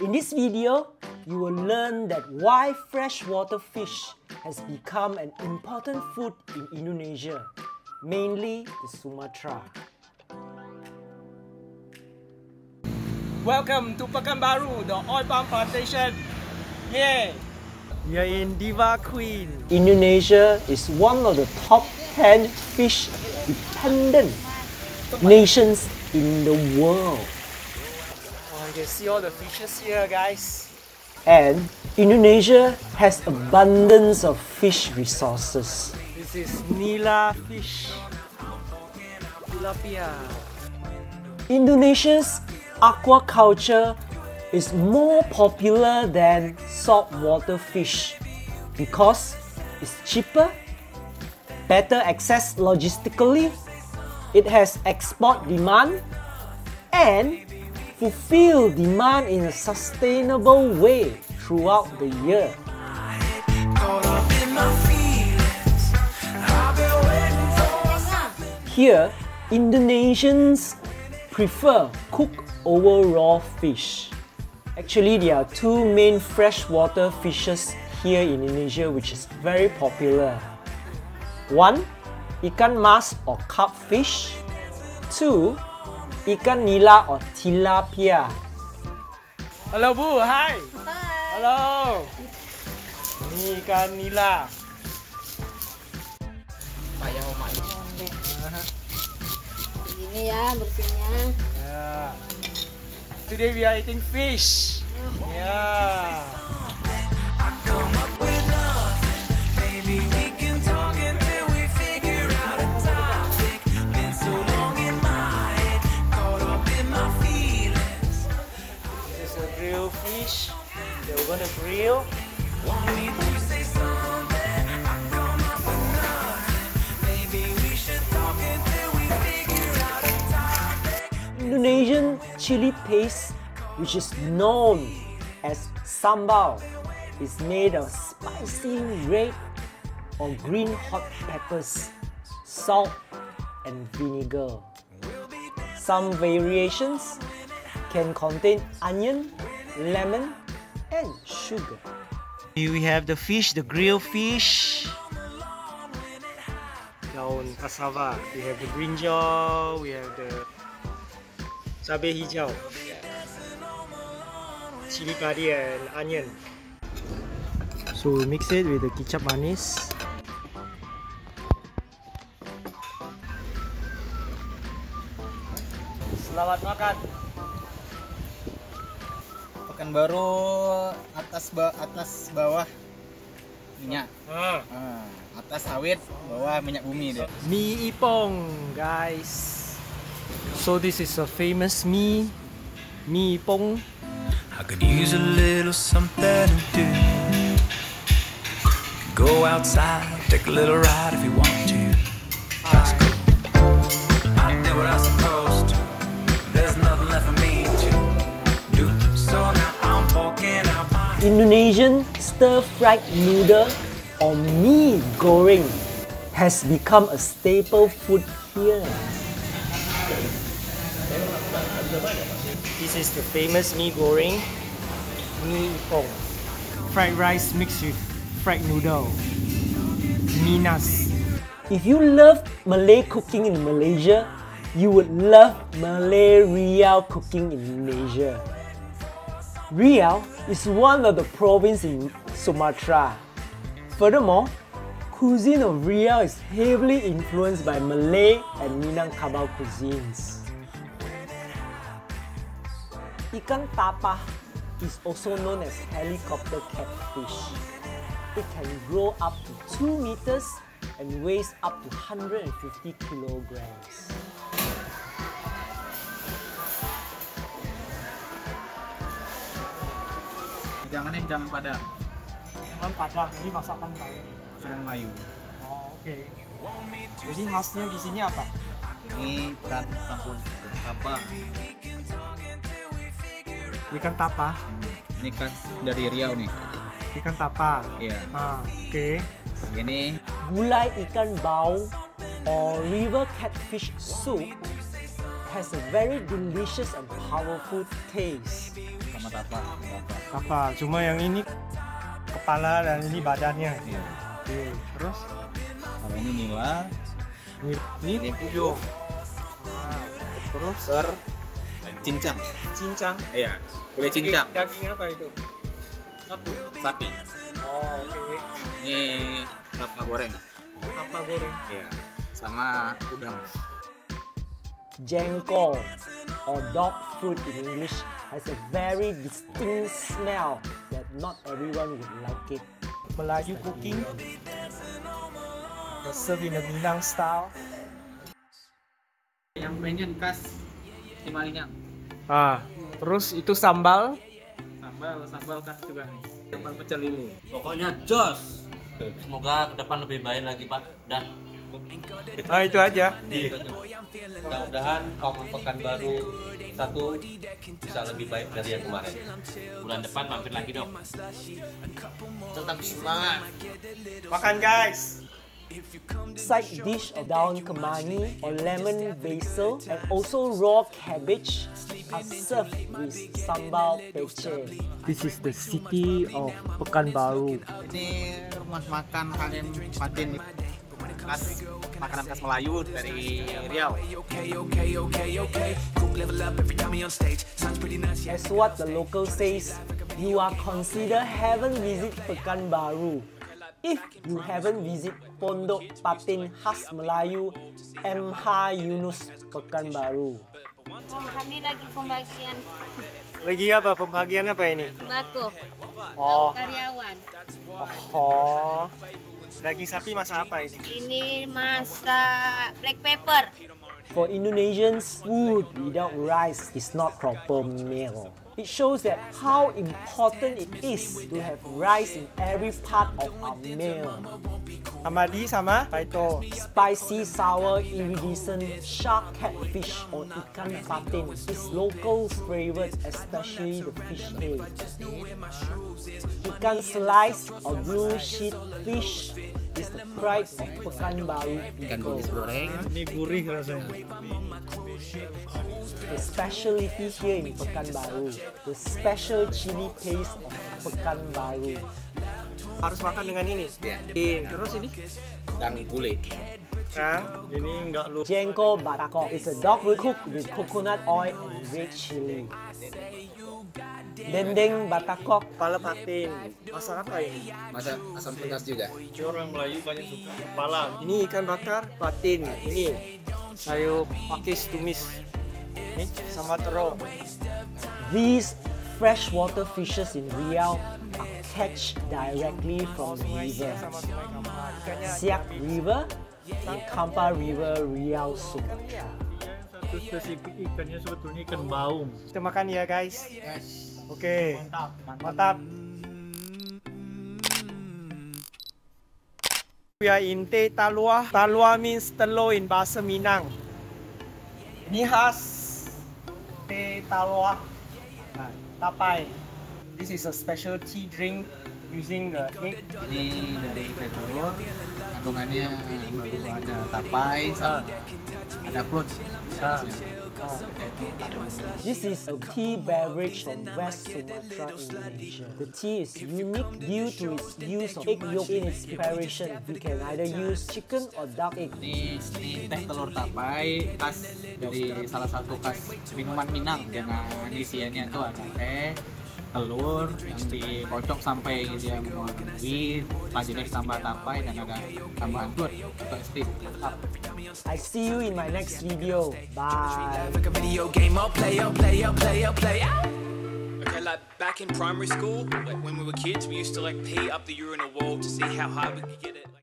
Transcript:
In this video, you will learn that why freshwater fish has become an important food in Indonesia, mainly the Sumatra. Welcome to Pekanbaru, the oil palm plantation. Yeah. We are in Diva Queen. Indonesia is one of the top 10 fish dependent nations in the world. You can see all the fishes here, guys. And Indonesia has abundance of fish resources. This is Nila fish. Tilapia. Indonesia's aquaculture is more popular than saltwater fish because it's cheaper, better access logistically, it has export demand, and fulfill demand in a sustainable way throughout the year. Here, Indonesians prefer cooked over raw fish. Actually, there are two main freshwater fishes here in Indonesia which is very popular. One, ikan mas or carp fish. Two, ikan nila or tilapia. Hello, Bu. Hi. Halo. Ini ikan nila. Payah Omai. Ini ya bersihnya. Yeah. Today we are eating fish. Yeah. Grilled fish that we're gonna grill. Indonesian chili paste, which is known as sambal, is made of spicy red or green hot peppers, salt, and vinegar. Some variations can contain onion, lemon, and sugar. Here we have the fish, the grilled fish. Daun cassava. We have the brinjal. We have the cabai hijau. Chili padi and onion. So we mix it with the kicap manis. Selamat makan. Pekanbaru atas ba atas bawah minyak. Ah, atas sawit, bawah minyak bumi deh. Mie Ipong, guys. So this is a famous mee, Mie Ipong. I could use a little something to do. Go outside, take a little ride if you want to. That's cool. I did what I Indonesian stir-fried noodle or mee goreng has become a staple food here. This is the famous mee goreng, Mie Ipong. Fried rice mixed with fried noodle, Minas. If you love Malay cooking in Malaysia, you would love Malay Riau cooking in Indonesia. Riau is one of the provinces in Sumatra. Furthermore, cuisine of Riau is heavily influenced by Malay and Minangkabau cuisines. Ikan tapah is also known as helicopter catfish. It can grow up to 2 meters and weighs up to 150 kilograms. Jangan yang jangan pada Kan padang, ini masakan Melayu. masakan Melayu. Oh, oke. Jadi khasnya di sini apa? Ini ikan campur apa? Ikan tapa. Ini kan dari Riau nih. Ikan tapa. Iya. Ah, oke. Ini Gulai ikan bau or river catfish soup has a very delicious and powerful taste. Sama tapak. Tapak. Apa? Cuma yang ini kepala dan ini badannya. Iya. Oke. Terus Kalau ini nila, ini, ini pujo, terus ser, cincang. cincang. Iya. Boleh cincang. Daging apa itu? Satu. Sapi. Oh, oke. Ini kelapa goreng. Apa goreng? Iya. Sama udang. Jengkol or dog food in English has a very distinct smell that not everyone would like it. Melayu cooking. The serve in the Minang style. Yang mainnya khas Timalinya. Ah, terus itu sambal. Sambal, sambal khas juga nih. Sambal pecel lele. Pokoknya jos. Semoga ke depan lebih baik lagi Pak. Dan Ah, itu aja. mudah-mudahan kaum Pekanbaru satu bisa lebih baik dari yang kemarin. Bulan depan mampir lagi dong. Tetap semangat. Makan guys. Side dish of daun kemangi or lemon basil and also raw cabbage are served with sambal pecel. This is the city of Pekanbaru. Ini rumah makan kalian Patin khas makanan khas Melayu dari Riau. As what the local says, you are considered haven't visit Pekanbaru. If you haven't visit Pondok Patin Khas Melayu MH Yunus Pekanbaru. Oh, kami lagi pembagian Lagi apa? Pembagian apa ini? sembako Oh, karyawan. oh. Daging sapi masak apa ini? Ini masak black pepper. For Indonesians, food without rice is not proper meal. It shows that how important it is to have rice in every part of our meal. Hamadi sama Paito. Spicy sour iridescent shark catfish or ikan patin is local favorite, especially the fish head. Ikan slice or blue sheet fish is the pride of Pekanbaru people. goreng. Ini gurih rasanya. The specialty here in Pekanbaru, the special chili paste of Pekanbaru. Harus makan dengan ini. Iya. Ini. Terus ini? Dan gulai. Nah, ini enggak lu. Jengko Batakok is a dog food cooked with coconut oil and red chili. Dendeng Batakok Kepala patin. Masak apa ini? Masa asam pedas juga. Orang Melayu banyak suka kepala. Ini ikan bakar patin. Ini saya pakis tumis. Ini sama terong. These freshwater fishes in Riau are catch directly from the river. Siak River and Kampar River, Riau, Sumatra. satu spesifik ikannya sebetulnya ikan baung. Kita makan ya guys. Oke. Mantap. We are in Teh Talua. Talua means telur in bahasa Minang. Ini khas Teh Talua. Tapai. This is a specialty drink using the egg. Ini dari telur. Kandungannya baru ada tapai, sama ada fruit. This is a tea beverage from West Sumatra, Indonesia. The tea is unique due to its use of egg yolk in its preparation. You can either use chicken or duck egg. Ini, ini teh telur tapai khas dari salah satu khas minuman Minang dengan isiannya itu ada teh telur yang dikocok sampai dia memenuhi selanjutnya ditambah tapai dan ada tambahan fruit atau steak I see you in my next video. Bye. Okay, like back in primary school, like when we were kids, we used to like pee up the urinal wall to see how hard we could get it.